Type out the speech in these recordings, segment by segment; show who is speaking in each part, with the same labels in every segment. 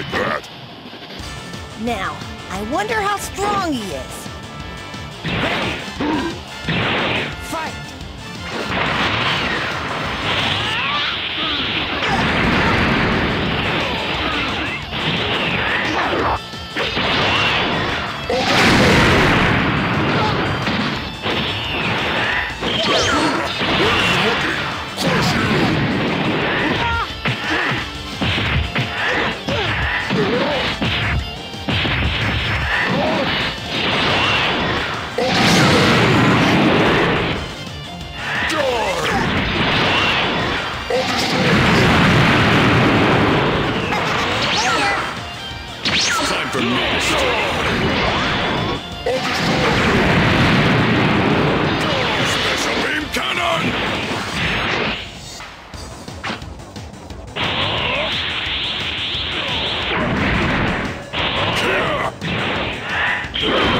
Speaker 1: like that.
Speaker 2: Now, I wonder how strong he is.
Speaker 3: You're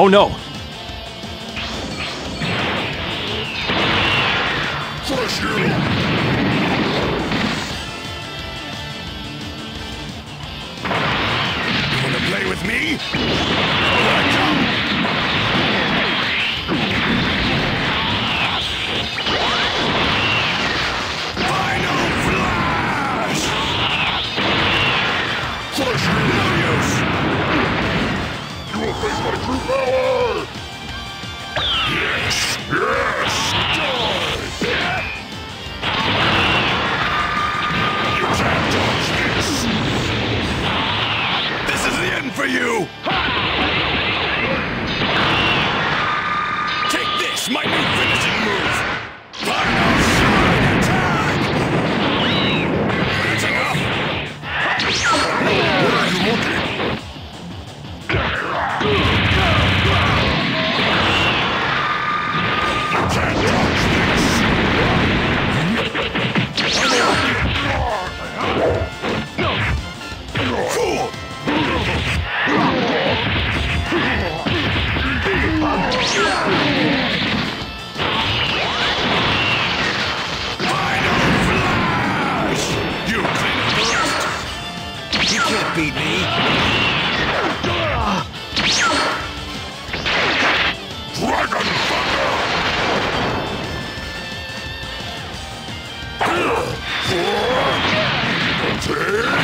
Speaker 4: Oh no!
Speaker 1: Flush you!
Speaker 3: Wanna play with me? Flash! No use!
Speaker 1: Will face my true power!
Speaker 3: Yes!
Speaker 1: Yes! Die!
Speaker 3: You can't dodge this! This is the end for you! beat me. Dragon Thunder! Take!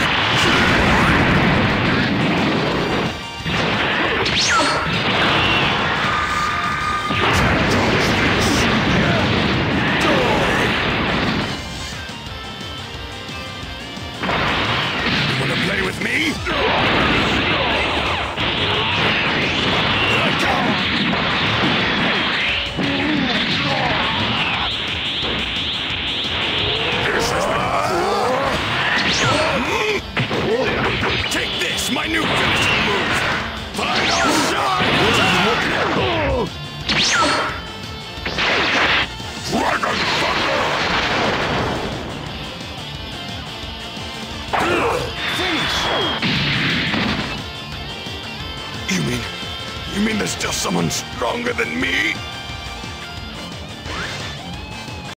Speaker 3: New finishing move! Final shot!
Speaker 1: Dragon Thunder!
Speaker 3: You mean... You mean there's still someone stronger than me?